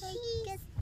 cheese.